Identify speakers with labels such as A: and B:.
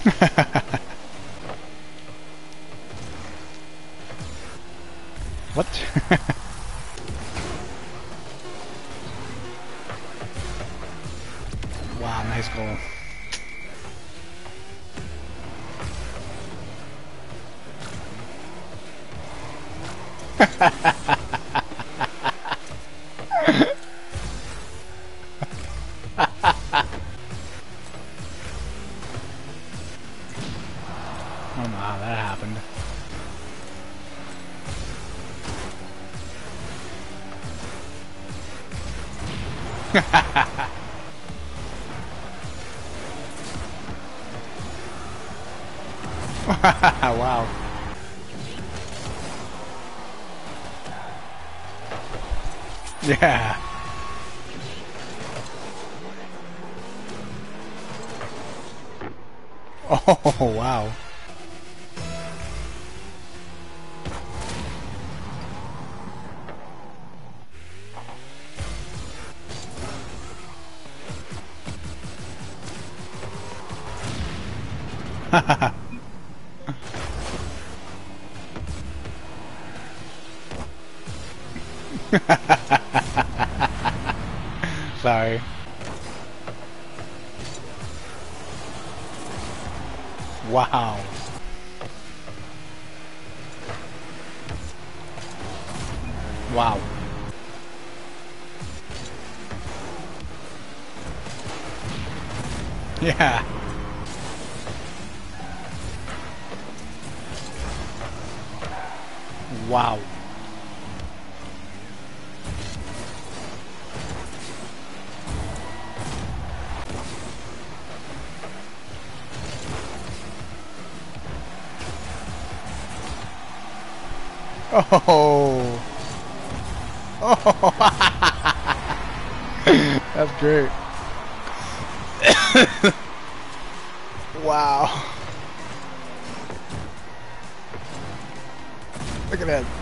A: what? wow, nice goal. I don't know how that happened. wow. Yeah. Oh, wow. Sorry. Wow. Wow. Yeah. Wow. Oh. Oh. That's great. wow. Look at that.